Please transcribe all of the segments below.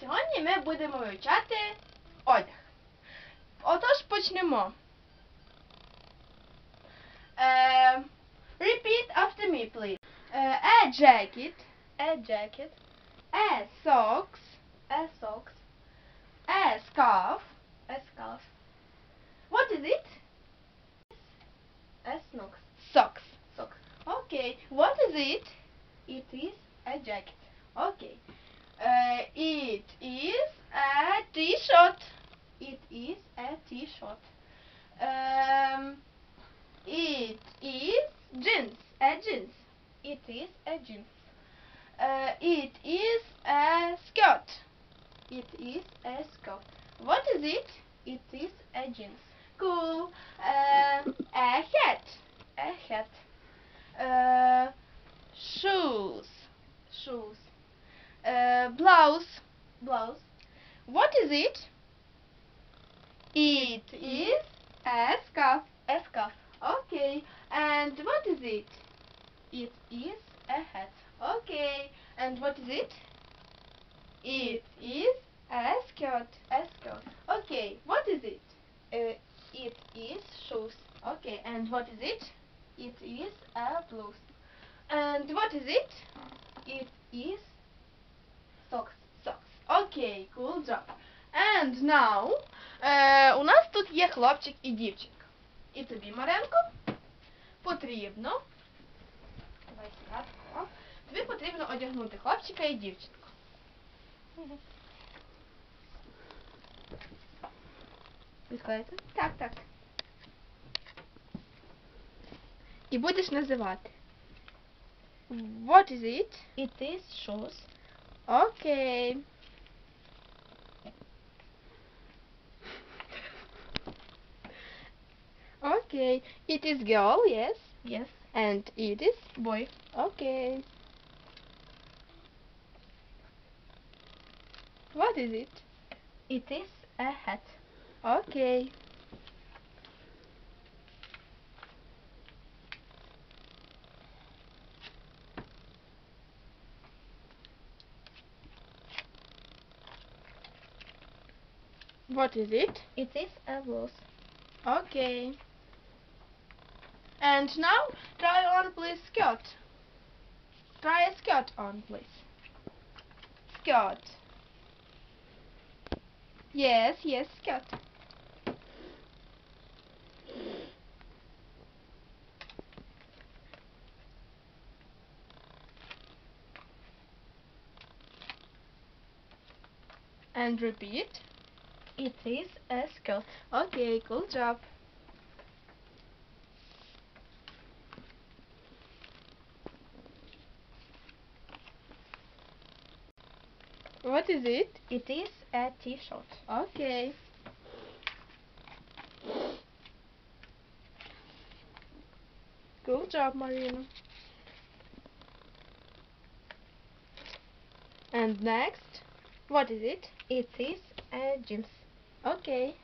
сьогодні ми будемо вивчати одяг. Отож почнемо. Е, repeat after me, please. Е, a jacket, A jacket, a socks, a socks, a scarf. a scarf, What is it? a socks. Socks. Socks. Okay. What is it? It is a jacket. Okay. Uh, it is a t-shirt. It is a t-shirt. Um, it is jeans. A jeans. It is a jeans. Uh, it is a skirt. It is a skirt. What is it? It is a jeans. Cool. Um, a hat. A hat. Uh, shoes. Shoes. Uh, blouse. Blouse. What is it? It is a scarf. A scarf. Okay. And what is it? It is a hat. Okay. And what is it? It is a skirt. A skirt. Okay. What is it? Uh, it is shoes. Okay. And what is it? It is a blouse. And what is it? It is Job. And now е, у нас тут є хлопчик і дівчинка. І тобі, Маренко, потрібно. Давай сюди. Тобі потрібно одягнути хлопчика і дівчинку. Відкладайте? Так, так. І будеш називати. What is it? It is shoes. Okay. Okay. It is girl, yes. Yes. And it is Boy. okay. What is it? It is a hat. Okay. What is it? It is a blouse. Okay. And now try on please skirt. Try a skirt on please. Skirt. Yes, yes, skirt. And repeat. It is a skirt. Okay, cool job. What is it? It is a t-shirt. Okay. Good job, Marina. And next, what is it? It is a jeans. Okay.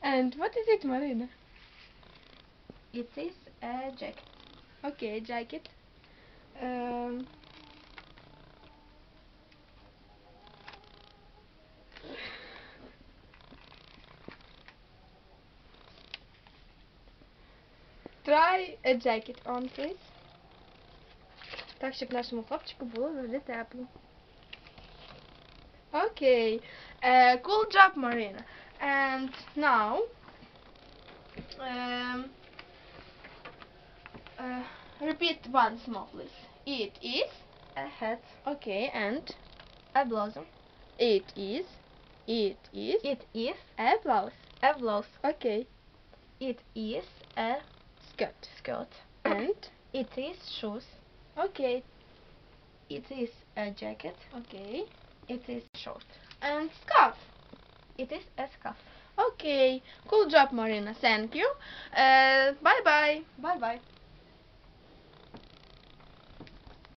And what is it, Marina? It is a jacket. Okay, jacket. Um, try a jacket on, please. Так, щоб нашому хлопчику було завжди тепло. Okay. Uh, cool job, Marina. And now, repeat once more, please. It is A hat. okay, and A blouse. it is, it is It is a blouse. a blouse. Okay, It is a skirt. skirt. And It is shoes. okay, It is a jacket. okay, It is short. and scarf. It is a scarf. Okay, cool job, Marina. Thank you. Uh, bye bye. Bye bye.